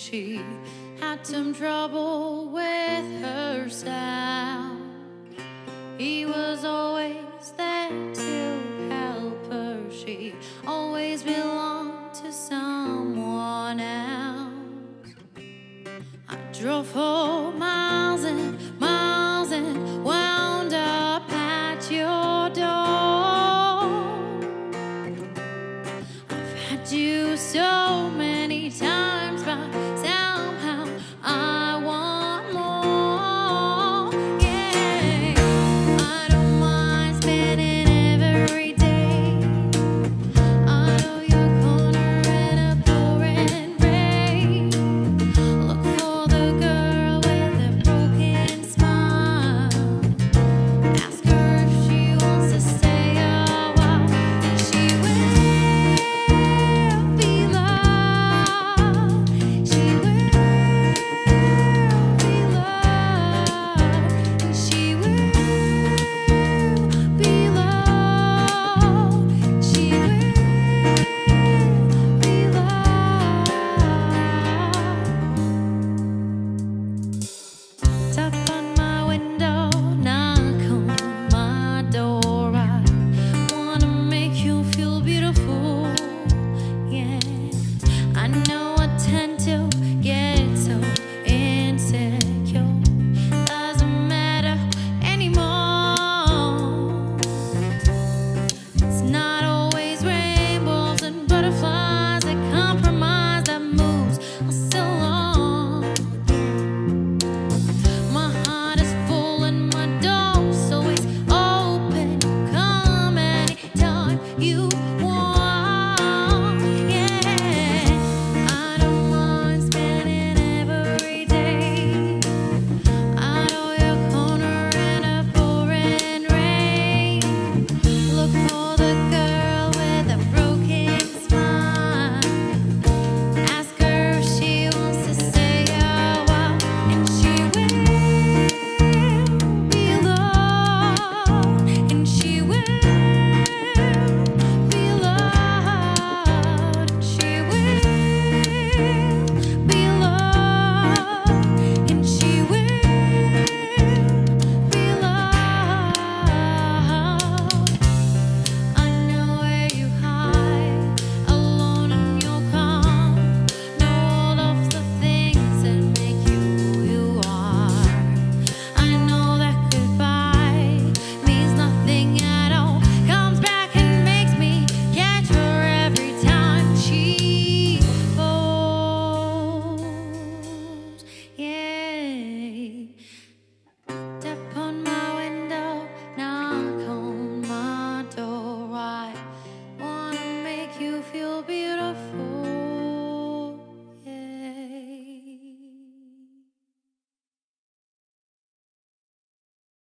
she had some trouble with her sound. He was always there to help her. She always belonged to someone else. I drove for miles and miles and wound up at your door. I've had you so many many times by